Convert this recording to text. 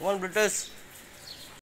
one British